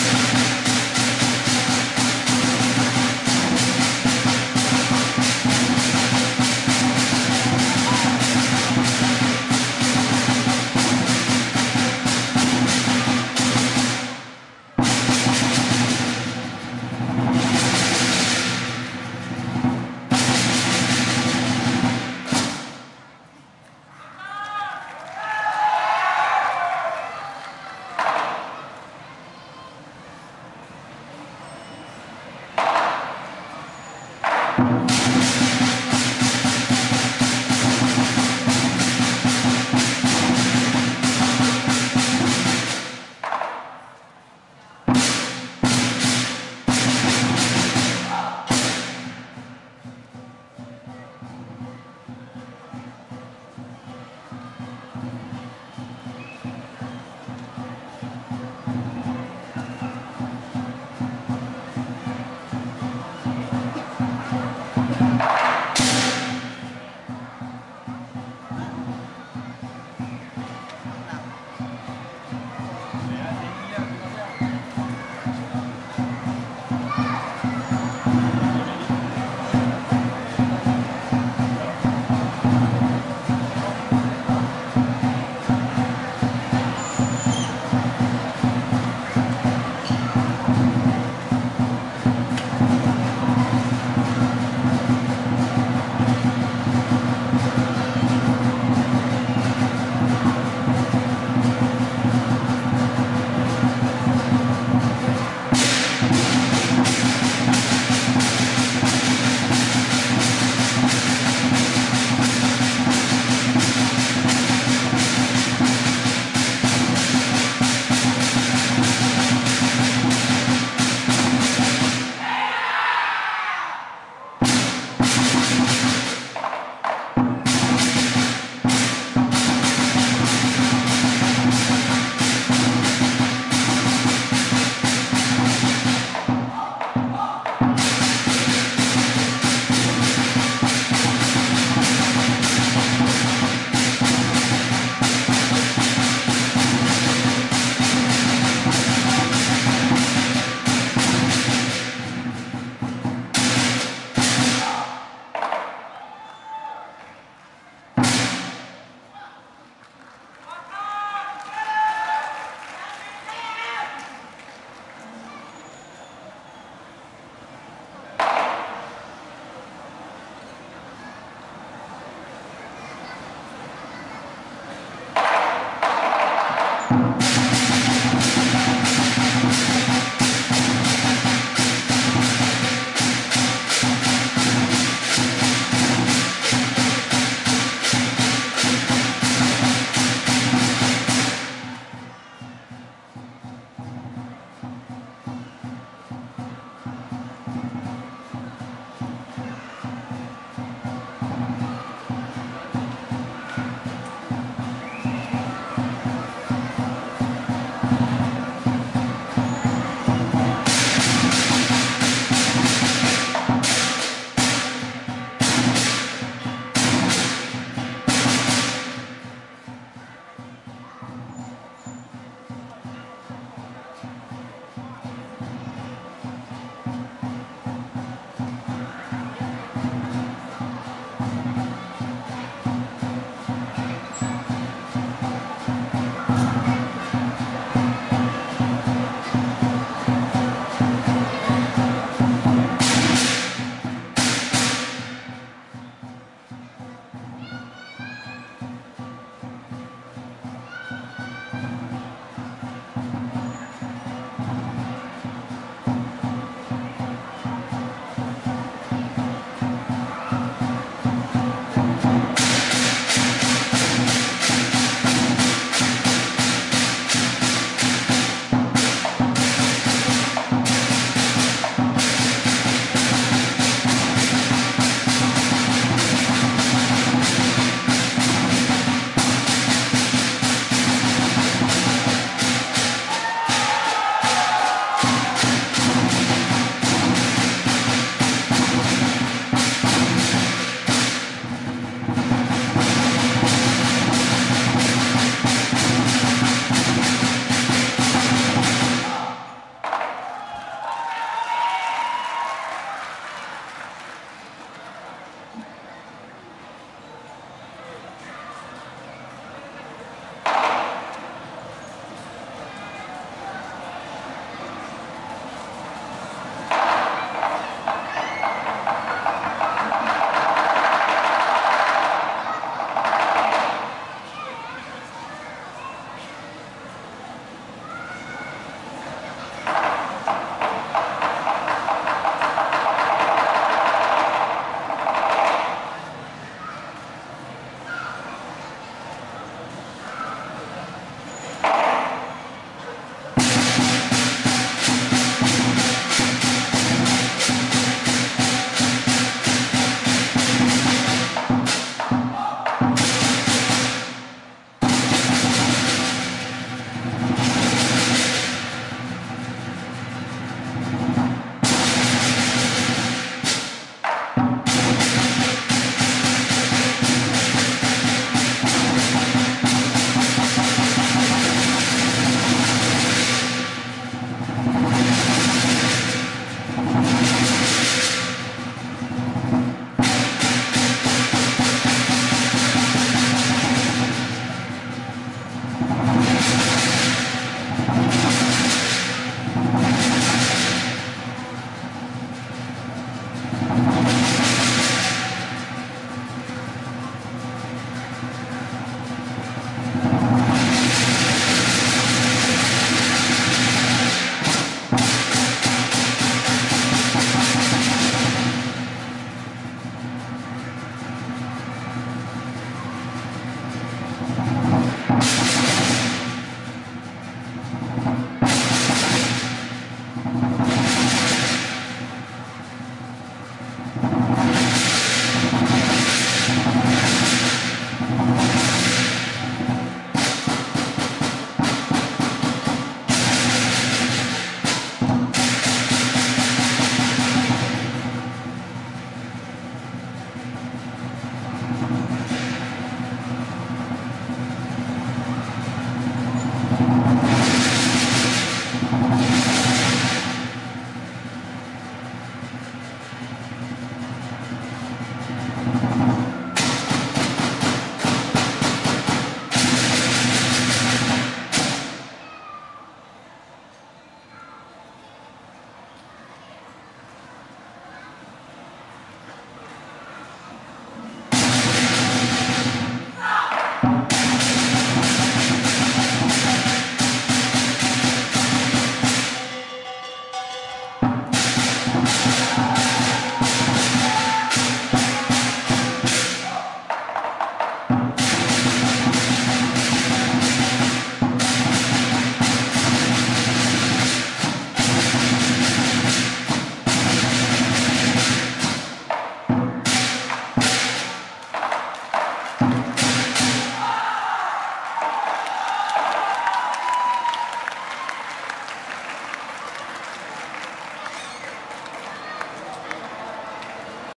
Podcast.